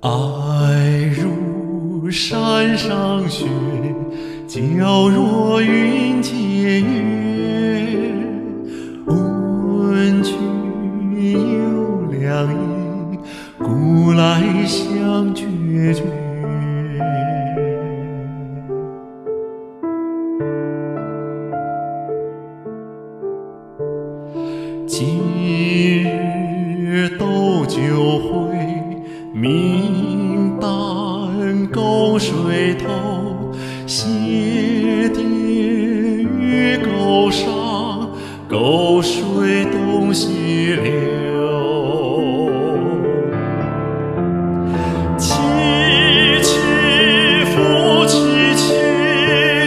爱如山上雪，皎若云间月。问君有两意，古来相决绝。今日斗酒会，明旦沟水头。鞋跌于沟上，沟水东西流。凄凄复凄凄，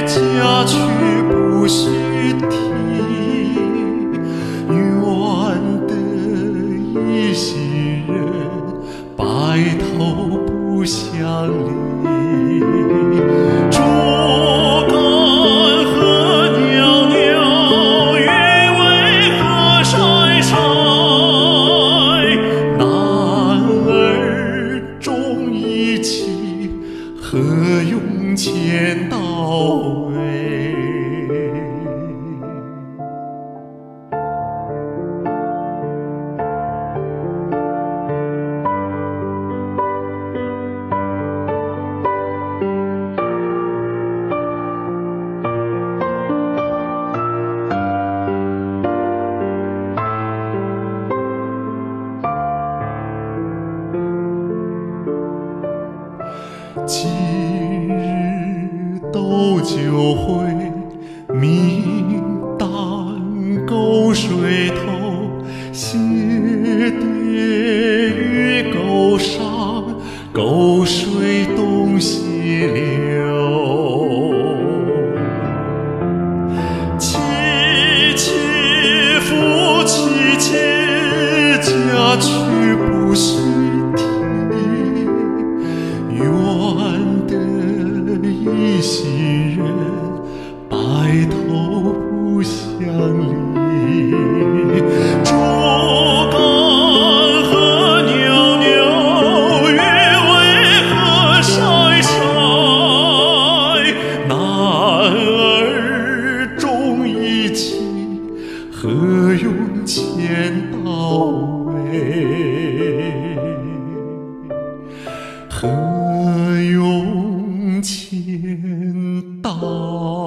嫁娶不须啼。愿得一心人，白头不相离。今日斗酒会，明旦沟水头。鞋跌于沟上，沟水一心人，白头不相离。竹竿何袅袅，鱼尾何筛筛。男儿重义气，何用千刀为？何天道